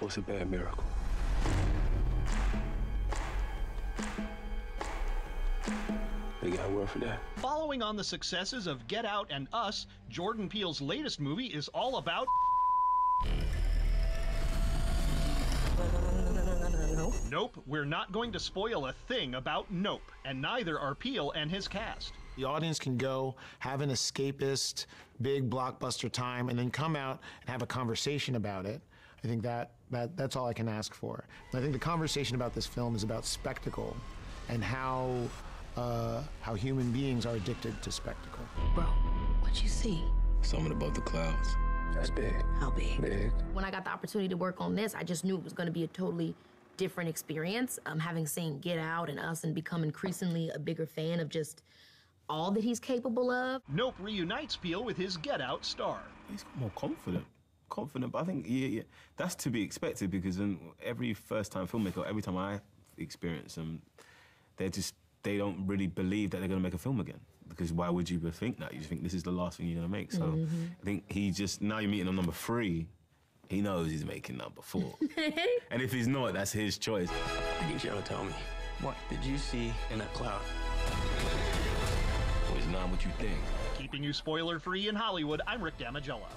What's a bad miracle? They got word for that. Following on the successes of Get Out and Us, Jordan Peele's latest movie is all about. Nope, we're not going to spoil a thing about Nope, and neither are Peele and his cast. The audience can go, have an escapist, big blockbuster time, and then come out and have a conversation about it. I think that, that that's all I can ask for. And I think the conversation about this film is about spectacle and how uh, how human beings are addicted to spectacle. Bro, what you see? Something above the clouds. That's big. How big? Big. When I got the opportunity to work on this, I just knew it was going to be a totally different experience. Um, having seen Get Out and Us and become increasingly a bigger fan of just all that he's capable of. Nope reunites Peele with his Get Out star. He's more confident. Confident, but I think yeah, yeah, that's to be expected because in every first-time filmmaker, every time I experience them, they're just they don't really believe that they're going to make a film again. Because why would you think that? You just think this is the last thing you're going to make. So mm-hmm. I think he just now you're meeting on number three. He knows he's making number four, and if he's not, that's his choice. I need y'all to tell me. What did you see in that cloud? Was not what you think. Keeping you spoiler free in Hollywood, I'm Rick Damigella.